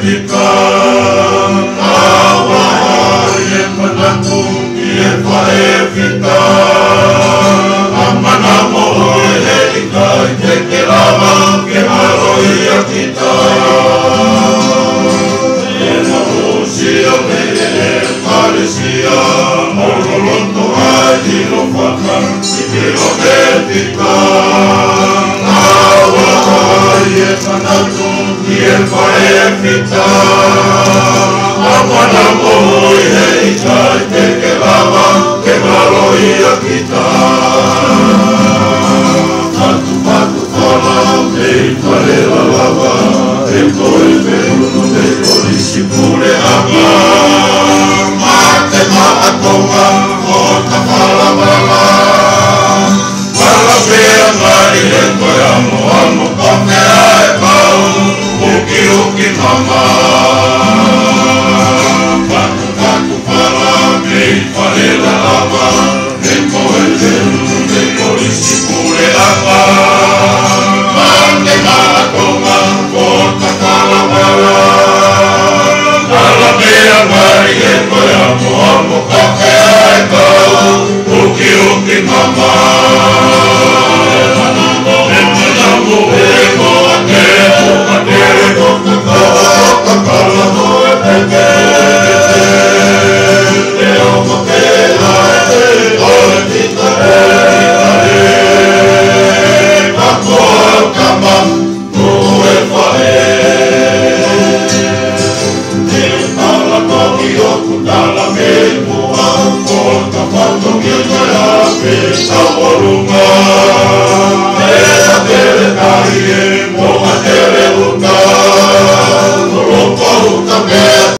pika Awa e manatu i e whae pika A mana mo e he ika i te ke rama ke haro i a kita E na o si a me e e pare si a Moro lonto a i lo whaka i te o he pika Awa e manatu i e whae pika e whae e whita A mana mō i hei tai te ke lawa Ke maro i a kita Tatu patu whala te i whare la lawa Te koe me unu te kori si pune apa Mā te maa tonga Mama. Yoko dalame Muang Kota Patung Yudhaya Pita Warungan